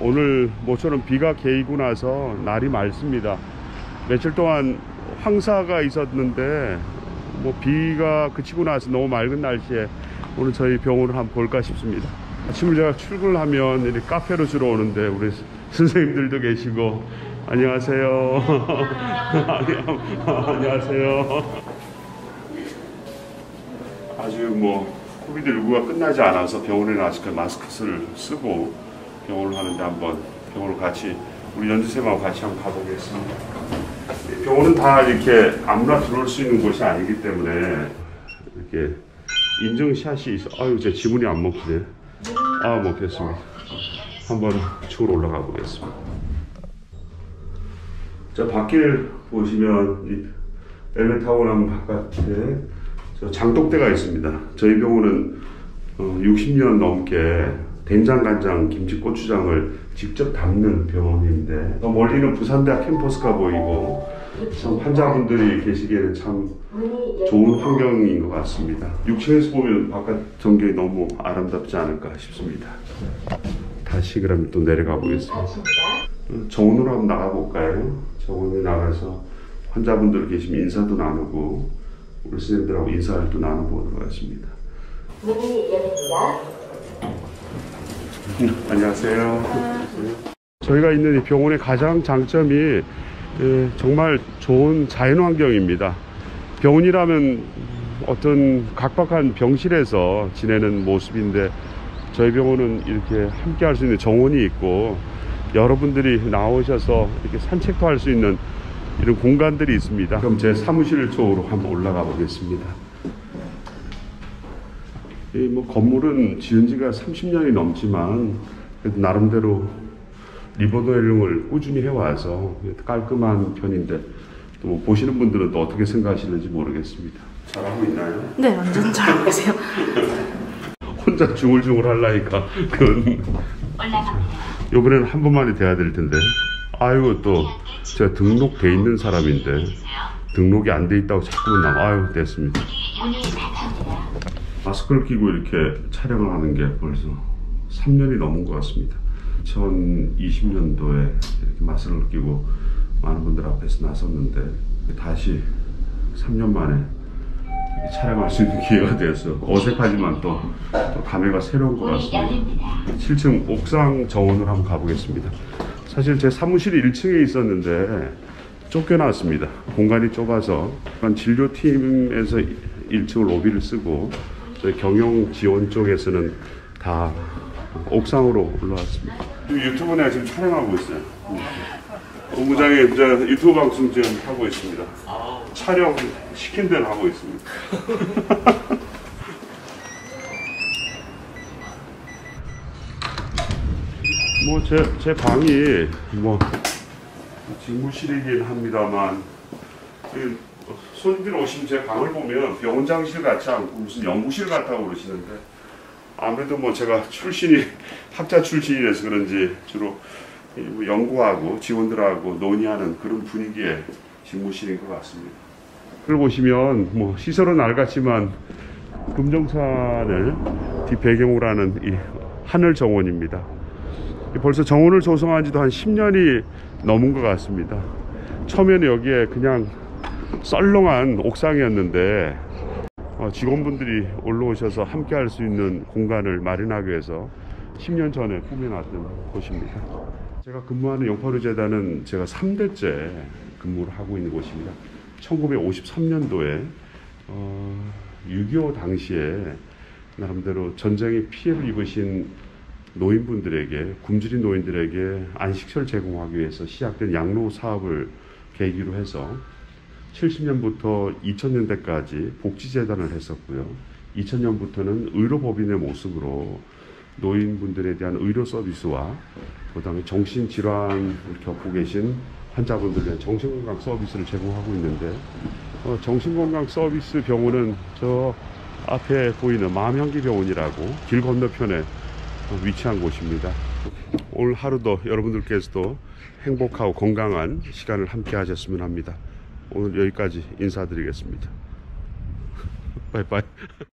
오늘 모처럼 비가 개이고 나서 날이 맑습니다. 며칠 동안 황사가 있었는데 뭐 비가 그치고 나서 너무 맑은 날씨에 오늘 저희 병원을 한번 볼까 싶습니다. 아침을 제가 출근을 하면 이렇게 카페로 주로 오는데 우리 선생님들도 계시고 안녕하세요. 안녕하세요. 아주 뭐 코비드 19가 끝나지 않아서 병원에는 아직까지 마스크를 쓰고 병원을 하는데 한번 병원을 같이 우리 연주쌤하고 같이 한번 가보겠습니다. 이 병원은 다 이렇게 아무나 들어올 수 있는 곳이 아니기 때문에 이렇게 인증샷이 있어. 아유 제 지문이 안 먹히네. 아 먹겠습니다. 한번 쪽으로 올라가 보겠습니다. 자 밖을 보시면 이 엘리베이터 나면 바깥에 저 장독대가 있습니다. 저희 병원은 어, 60년 넘게 된장, 간장, 김치, 고추장을 직접 담는 병원인데 더 멀리는 부산대학 캠퍼스가 보이고 참 환자분들이 계시기에는 참 좋은 환경인 것 같습니다. 6층에서 보면 바깥 전경이 너무 아름답지 않을까 싶습니다. 다시 그럼 또 내려가 보겠습니다. 어, 정원으로 한번 나가볼까요? 정원에 나가서 환자분들 계시면 인사도 나누고 우리 선생님들하고 인사를 또 나눠보도록 하겠습니다. 문이 열립니다. 안녕하세요. 저희가 있는 이 병원의 가장 장점이 예, 정말 좋은 자연 환경입니다. 병원이라면 어떤 각박한 병실에서 지내는 모습인데 저희 병원은 이렇게 함께 할 수 있는 정원이 있고 여러분들이 나오셔서 이렇게 산책도 할 수 있는 이런 공간들이 있습니다. 그럼 제 사무실 쪽으로 한번 올라가 보겠습니다. 이뭐 건물은 지은 지가 30년이 넘지만 그래도 나름대로 리모델링을 꾸준히 해와서 깔끔한 편인데 또 뭐 보시는 분들은 또 어떻게 생각하시는지 모르겠습니다. 잘하고 있나요? 네, 완전 잘하고 계세요. 혼자 중얼중얼 하려니까 그건 이번에는 한 번만에 돼야 될 텐데 아이고 또 제가 등록돼 있는 사람인데 등록이 안 돼 있다고 자꾸만 나와 아유 됐습니다 마스크를 끼고 이렇게 촬영을 하는 게 벌써 3년이 넘은 것 같습니다 2020년도에 이렇게 마스크를 끼고 많은 분들 앞에서 나섰는데 다시 3년 만에 촬영할 수 있는 기회가 되어서 어색하지만 또, 또 감회가 새로운 것 같습니다. 7층 옥상 정원을 한번 가보겠습니다. 사실 제 사무실이 1층에 있었는데 쫓겨났습니다. 공간이 좁아서 진료팀에서 1층 로비를 쓰고 저희 경영 지원 쪽에서는 다 옥상으로 올라왔습니다. 유튜브 내가 지금 촬영하고 있어요. 본부장에 이제 유튜브 방송 지금 하고 있습니다. 촬영 시킨 대로 하고 있습니다. 뭐 제 제 방이 뭐 직무실이긴 합니다만 그 손님들 오시면 제 방을 보면 병원장실 같지 않고 무슨 연구실 같다고 그러시는데 아무래도 뭐 제가 출신이 학자 출신이라서 그런지 주로 이뭐 연구하고 직원들하고 논의하는 그런 분위기의 직무실인 것 같습니다. 그걸 보시면 뭐 시설은 낡았지만 금정산을 뒷배경으로 하는 이 하늘 정원입니다. 벌써 정원을 조성한 지도 한 10년이 넘은 것 같습니다. 처음에는 여기에 그냥 썰렁한 옥상이었는데 어, 직원분들이 올라오셔서 함께 할 수 있는 공간을 마련하기 위해서 10년 전에 꾸며놨던 곳입니다. 제가 근무하는 영파루 재단은 제가 3대째 근무를 하고 있는 곳입니다. 1953년도에 어, 6.25 당시에 나름대로 전쟁에 피해를 입으신 노인분들에게 굶주린 노인들에게 안식처를 제공하기 위해서 시작된 양로 사업을 계기로 해서 70년부터 2000년대까지 복지재단을 했었고요. 2000년부터는 의료법인의 모습으로 노인분들에 대한 의료 서비스와 그 다음에 정신질환을 겪고 계신 환자분들에 대한 정신건강 서비스를 제공하고 있는데 어, 정신건강 서비스 병원은 저 앞에 보이는 마음향기 병원이라고 길 건너편에 어, 위치한 곳입니다. 오늘 하루도 여러분들께서도 행복하고 건강한 시간을 함께 하셨으면 합니다. 오늘 여기까지 인사드리겠습니다. 바이바이.